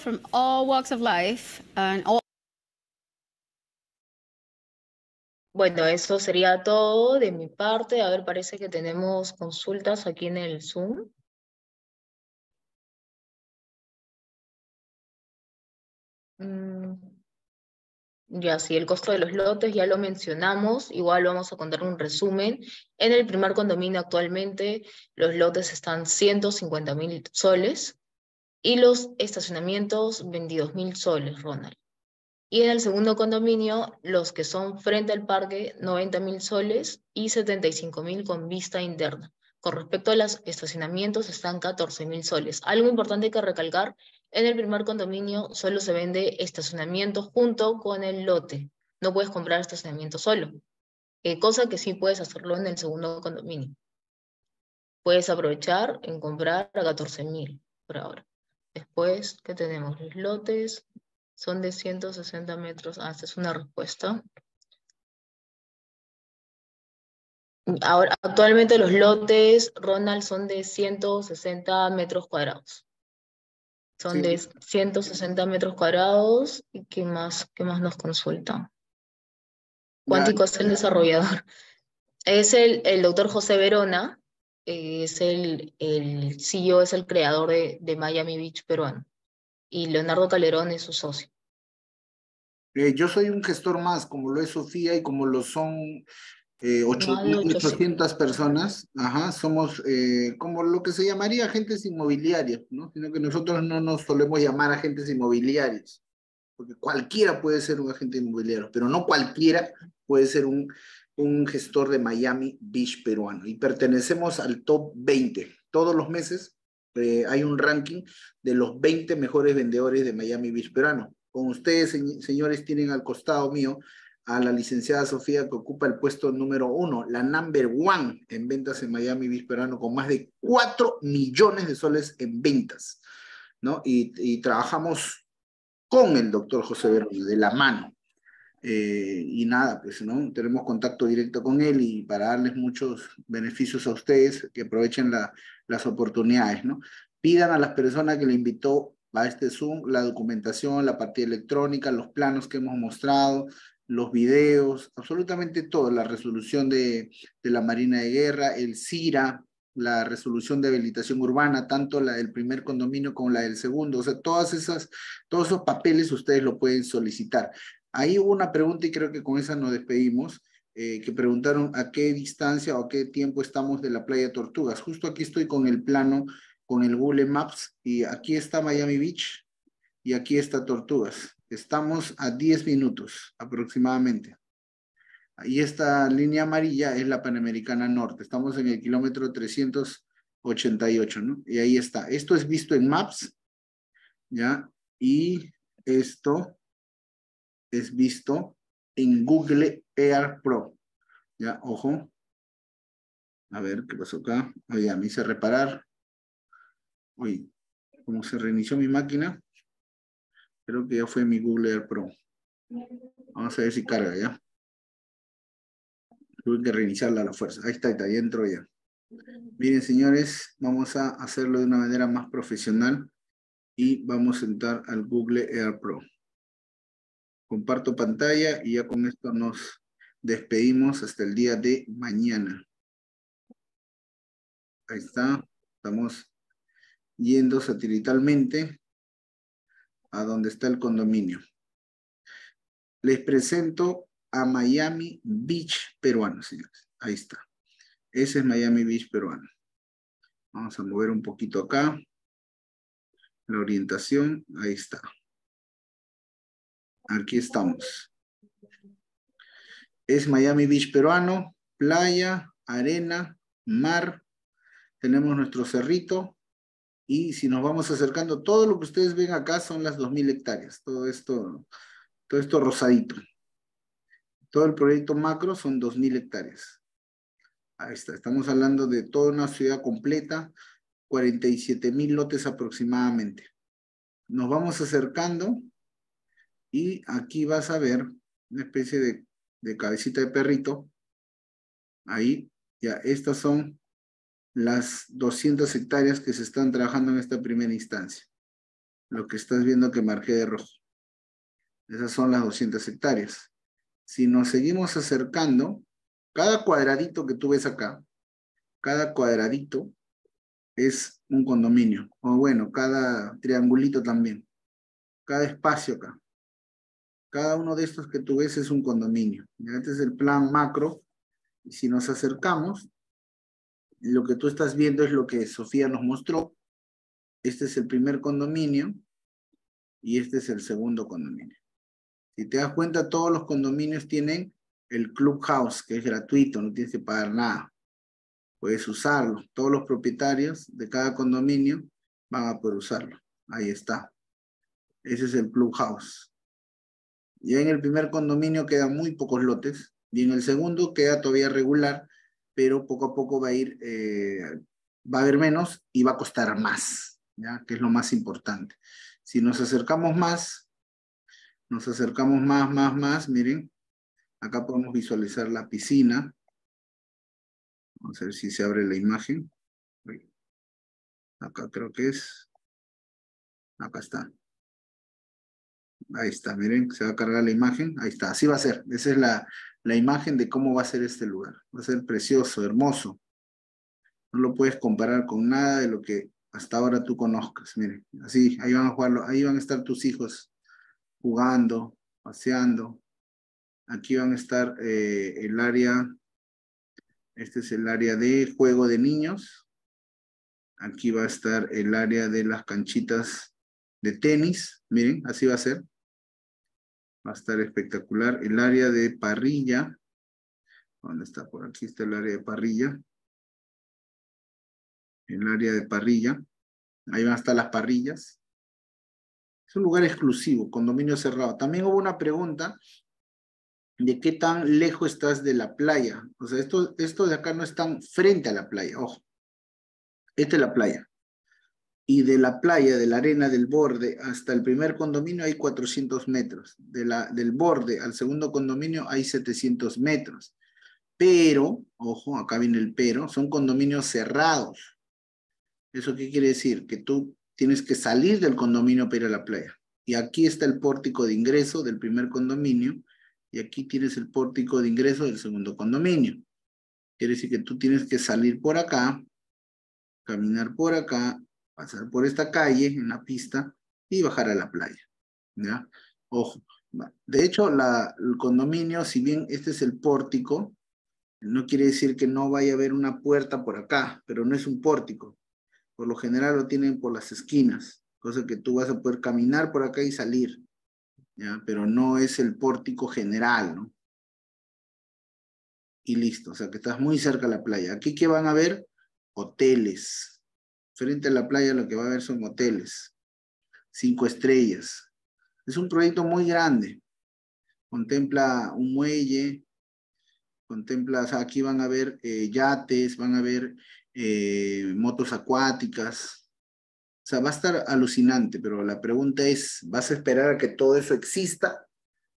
from all walks of life Bueno, eso sería todo de mi parte. A ver, parece que tenemos consultas aquí en el Zoom. Mm, Ya, sí, el costo de los lotes ya lo mencionamos, igual vamos a contar un resumen. En el primer condominio actualmente los lotes están 150 mil soles y los estacionamientos 22 mil soles, Ronald. Y en el segundo condominio, los que son frente al parque, 90 mil soles y 75 mil con vista interna. Con respecto a los estacionamientos, están 14 mil soles. Algo importante que recalcar, en el primer condominio solo se vende estacionamiento junto con el lote. No puedes comprar estacionamiento solo, eh, cosa que sí puedes hacerlo en el segundo condominio. Puedes aprovechar en comprar a 14 mil por ahora. Después, ¿qué tenemos? Los lotes son de 160 metros. Ah, esta es una respuesta. Ahora, actualmente los lotes, Ronald, son de 160 metros cuadrados. Son Sí. de 160 metros cuadrados. ¿Y qué más, qué más nos consultan? Cuántico es el desarrollador. Es el, el doctor José Verona, es el, el CEO, es el creador de, de Miami Beach peruano. Y Leonardo Calderón es su socio. Eh, yo soy un gestor más, como lo es Sofía y como lo son eh, ocho- Más de 800 personas. Ajá, somos eh, como lo que se llamaría agentes inmobiliarios, ¿no? Sino que nosotros no nos solemos llamar agentes inmobiliarios, porque cualquiera puede ser un agente inmobiliario, pero no cualquiera puede ser un, un gestor de Miami Beach peruano. Y pertenecemos al top 20. Todos los meses eh, hay un ranking de los 20 mejores vendedores de Miami Beach peruano. Con ustedes, señ- señores, tienen al costado mío a la licenciada Sofía que ocupa el puesto número uno, la number one en ventas en Miami Beach peruano, con más de 4 millones de soles en ventas, ¿no? Y, trabajamos con el doctor José Verón, de la mano. Eh, y nada, pues, ¿no? Tenemos contacto directo con él y para darles muchos beneficios a ustedes, que aprovechen la- las oportunidades, ¿no? Pidan a las personas que le invitó a este Zoom la documentación, la partida electrónica, los planos que hemos mostrado, los videos, absolutamente todo, la resolución de, de la Marina de Guerra, el CIRA, la resolución de habilitación urbana, tanto la del primer condominio como la del segundo, o sea, todas esas, todos esos papeles ustedes lo pueden solicitar. Ahí hubo una pregunta y creo que con esa nos despedimos, eh, que preguntaron a qué distancia o a qué tiempo estamos de la playa Tortugas. Justo aquí estoy con el plano, con el Google Maps y aquí está Miami Beach y aquí está Tortugas. Estamos a 10 minutos aproximadamente. Y esta línea amarilla es la Panamericana Norte. Estamos en el kilómetro 388, ¿no? Y ahí está. Esto es visto en Maps, ¿ya? Y esto es visto en Google Air Pro. Ya, ojo. A ver, ¿qué pasó acá? Oye, me hice reparar. Oye, ¿cómo se reinició mi máquina? Creo que ya fue mi Google Air Pro. Vamos a ver si carga ya. Tuve que reiniciarla a la fuerza. Ahí está, ahí está, ya entró ya. Miren, señores, vamos a hacerlo de una manera más profesional y vamos a entrar al Google Air Pro. Comparto pantalla y ya con esto nos despedimos hasta el día de mañana. Ahí está. Estamos yendo satelitalmente a donde está el condominio. Les presento a Miami Beach peruano, señores. Ahí está. Ese es Miami Beach peruano. Vamos a mover un poquito acá. La orientación, ahí está. Aquí estamos. Es Miami Beach peruano, playa, arena, mar. Tenemos nuestro cerrito. Y si nos vamos acercando, todo lo que ustedes ven acá son las 2.000 hectáreas. Todo esto, todo esto rosadito. Todo el proyecto macro son 2.000 hectáreas. Ahí está. Estamos hablando de toda una ciudad completa, 47.000 lotes aproximadamente. Nos vamos acercando y aquí vas a ver una especie de, de cabecita de perrito. Ahí, ya, estas son las 200 hectáreas que se están trabajando en esta primera instancia. Lo que estás viendo que marqué de rojo. Esas son las 200 hectáreas. Si nos seguimos acercando, cada cuadradito que tú ves acá, cada cuadradito es un condominio. O bueno, cada triangulito también. Cada espacio acá. Cada uno de estos que tú ves es un condominio. Este es el plan macro. Y si nos acercamos, lo que tú estás viendo es lo que Sofía nos mostró. Este es el primer condominio y este es el segundo condominio. Si te das cuenta, todos los condominios tienen el Clubhouse, que es gratuito, no tienes que pagar nada. Puedes usarlo. Todos los propietarios de cada condominio van a poder usarlo. Ahí está. Ese es el Clubhouse. Ya en el primer condominio quedan muy pocos lotes y en el segundo queda todavía regular, pero poco a poco va a ir, eh, va a haber menos y va a costar más, ¿ya? que es lo más importante. Si nos acercamos más, nos acercamos más, más, más, miren, acá podemos visualizar la piscina. Vamos a ver si se abre la imagen. Acá creo que es. Acá está. Ahí está, miren, se va a cargar la imagen. Ahí está, así va a ser. Esa es la, la imagen de cómo va a ser este lugar. Va a ser precioso, hermoso. No lo puedes comparar con nada de lo que hasta ahora tú conozcas. Miren, así, ahí van a jugarlo, ahí van a estar tus hijos jugando, paseando. Aquí van a estar eh, el área, este es el área de juego de niños. Aquí va a estar el área de las canchitas de tenis. Miren, así va a ser. Va a estar espectacular. El área de parrilla. ¿Dónde está? Por aquí está el área de parrilla. El área de parrilla. Ahí van a estar las parrillas. Es un lugar exclusivo, condominio cerrado. También hubo una pregunta de qué tan lejos estás de la playa. O sea, estos esto de acá no están frente a la playa, ojo. Esta es la playa y de la playa, de la arena, del borde hasta el primer condominio hay 400 metros. De la, del borde al segundo condominio hay 700 metros. Pero, ojo, acá viene el pero, son condominios cerrados. ¿Eso qué quiere decir? Que tú tienes que salir del condominio para ir a la playa. Y aquí está el pórtico de ingreso del primer condominio y aquí tienes el pórtico de ingreso del segundo condominio. Quiere decir que tú tienes que salir por acá, caminar por acá pasar por esta calle en la pista y bajar a la playa. ¿ya? Ojo, de hecho el condominio, si bien este es el pórtico, no quiere decir que no vaya a haber una puerta por acá, pero no es un pórtico. Por lo general lo tienen por las esquinas, cosa que tú vas a poder caminar por acá y salir, pero no es el pórtico general, ¿no? Y listo, o sea que estás muy cerca de la playa. Aquí que van a ver hoteles, Frente a la playa lo que va a haber son hoteles, cinco estrellas. Es un proyecto muy grande. Contempla un muelle, contempla, o sea, aquí van a ver eh, yates, van a ver eh, motos acuáticas. O sea, va a estar alucinante, pero la pregunta es, ¿vas a esperar a que todo eso exista?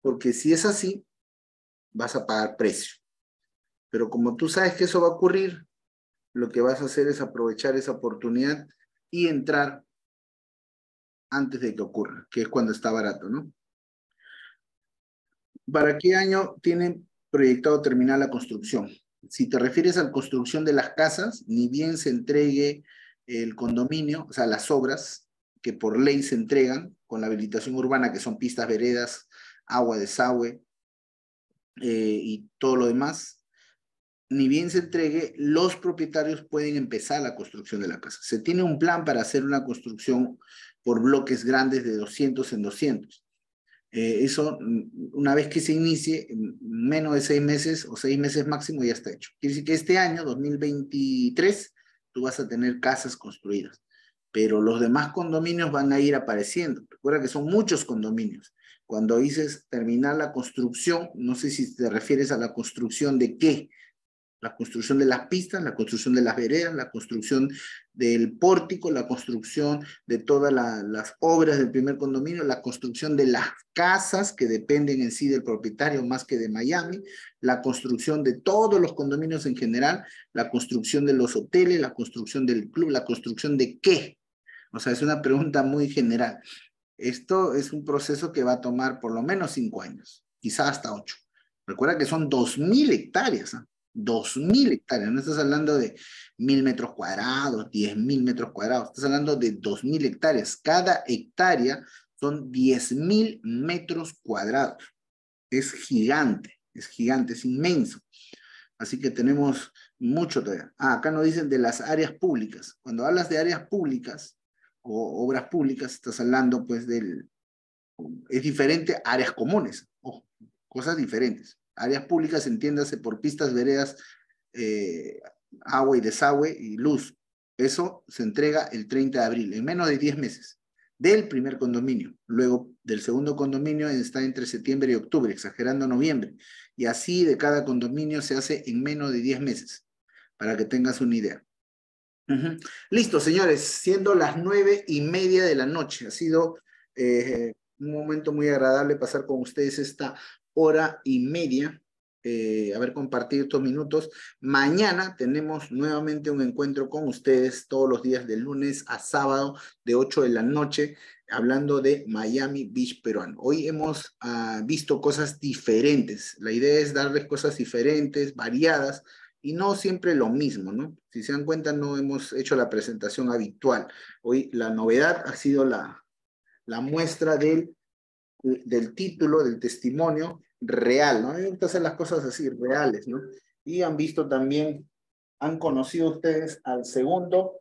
Porque si es así, vas a pagar precio. Pero como tú sabes que eso va a ocurrir, lo que vas a hacer es aprovechar esa oportunidad y entrar antes de que ocurra, que es cuando está barato, ¿no? ¿Para qué año tienen proyectado terminar la construcción? Si te refieres a la construcción de las casas, ni bien se entregue el condominio, o sea, las obras que por ley se entregan con la habilitación urbana, que son pistas, veredas, agua, desagüe eh, y todo lo demás, ni bien se entregue, los propietarios pueden empezar la construcción de la casa. Se tiene un plan para hacer una construcción por bloques grandes de 200 en 200. Eh, eso, mm, una vez que se inicie, en menos de seis meses o seis meses máximo ya está hecho. Quiere decir que este año, 2023, tú vas a tener casas construidas, pero los demás condominios van a ir apareciendo. Recuerda que son muchos condominios. Cuando dices terminar la construcción, no sé si te refieres a la construcción de qué, la construcción de las pistas, la construcción de las veredas, la construcción del pórtico, la construcción de todas las obras del primer condominio, la construcción de las casas que dependen en sí del propietario más que de Miami, la construcción de todos los condominios en general, la construcción de los hoteles, la construcción del club, la construcción de qué. O sea, es una pregunta muy general. Esto es un proceso que va a tomar por lo menos cinco años, quizá hasta ocho. Recuerda que son dos mil hectáreas. ¿eh? 2.000 hectáreas, no estás hablando de 1.000 metros cuadrados, 10.000 metros cuadrados, estás hablando de 2.000 hectáreas. Cada hectárea son 10.000 metros cuadrados. Es gigante, es gigante, es inmenso. Así que tenemos mucho todavía. Ah, acá nos dicen de las áreas públicas. Cuando hablas de áreas públicas o obras públicas, estás hablando pues del... Es diferente áreas comunes, cosas diferentes. Áreas públicas, entiéndase por pistas, veredas, eh, agua y desagüe y luz. Eso se entrega el 30 de abril, en menos de 10 meses, del primer condominio. Luego, del segundo condominio está entre septiembre y octubre, exagerando noviembre. Y así de cada condominio se hace en menos de 10 meses para que tengas una idea. Listo, señores, siendo las nueve y media de la noche, ha sido eh, un momento muy agradable pasar con ustedes esta hora y media, eh, haber compartido estos minutos. Mañana tenemos nuevamente un encuentro con ustedes todos los días de lunes a sábado de 8 de la noche, hablando de Miami Beach peruano. Hoy hemos ah, visto cosas diferentes. La idea es darles cosas diferentes, variadas, y no siempre lo mismo, ¿no? Si se dan cuenta, no hemos hecho la presentación habitual. Hoy la novedad ha sido la, la muestra del, del título, del testimonio real, ¿no? Hay que hacer las cosas así, reales, ¿no? Y han visto también, han conocido ustedes al segundo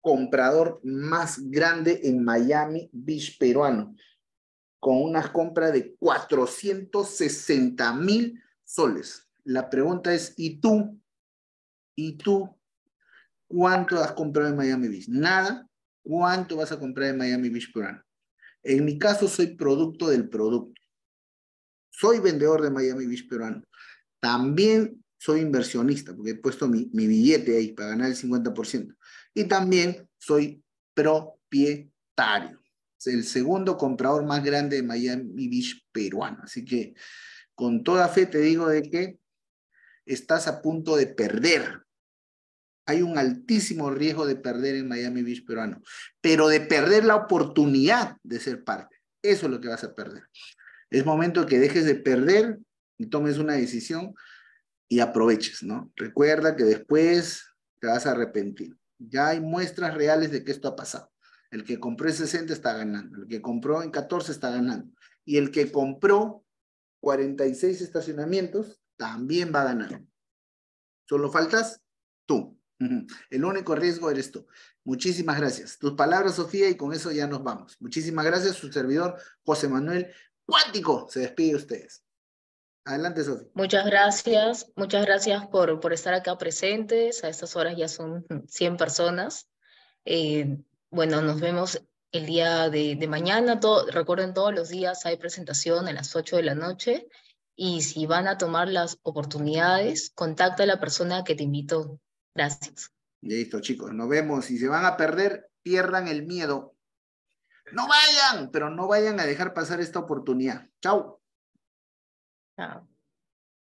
comprador más grande en Miami Beach peruano, con una compra de 460 mil soles. La pregunta es, ¿y tú ¿Y tú cuánto has comprado en Miami Beach? Nada. ¿Cuánto vas a comprar en Miami Beach por año? En mi caso, soy producto del producto. Soy vendedor de Miami Beach peruano. También soy inversionista, porque he puesto mi, billete ahí para ganar el 50%. Y también soy propietario. El segundo comprador más grande de Miami Beach peruano. Así que con toda fe te digo de que estás a punto de perder hay un altísimo riesgo de perder en Miami Beach peruano, pero de perder la oportunidad de ser parte. Eso es lo que vas a perder. Es momento que dejes de perder y tomes una decisión y aproveches, ¿no? Recuerda que después te vas a arrepentir. Ya hay muestras reales de que esto ha pasado. El que compró en 60 está ganando, el que compró en 14 está ganando. Y el que compró 46 estacionamientos también va a ganar. Solo faltas tú. El único riesgo eres tú. Muchísimas gracias. Tus palabras, Sofía, y con eso ya nos vamos. Muchísimas gracias. Su servidor, José Manuel Cuántico, se despide de ustedes. Adelante, Sofía. Muchas gracias. Muchas gracias por, por estar acá presentes. A estas horas ya son 100 personas. Eh, bueno, nos vemos el día de, de mañana. Todo, recuerden, todos los días hay presentación a las 8 de la noche. Y si van a tomar las oportunidades, contacta a la persona que te invitó Gracias. Listo, chicos, nos vemos. Si se van a perder, pierdan el miedo. No vayan, pero no vayan a dejar pasar esta oportunidad. Chao. Chao.